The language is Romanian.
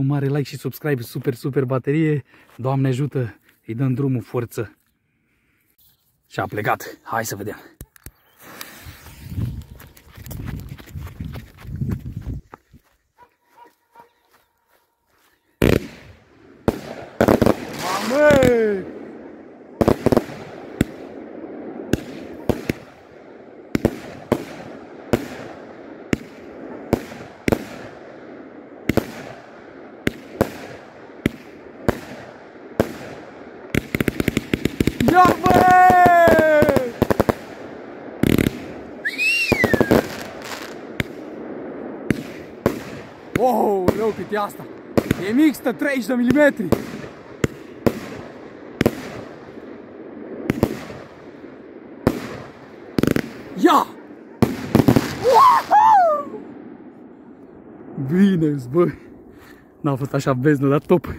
Un mare like și subscribe, super, super baterie. Doamne ajută, îi dăm drumul, forță. Și a plecat. Hai să vedem. Mamă! Ia bă! Oh, rău cât e asta! E mixtă, 30 de milimetri! Ia! Bine, bă! N-a fost așa beznă, dar top!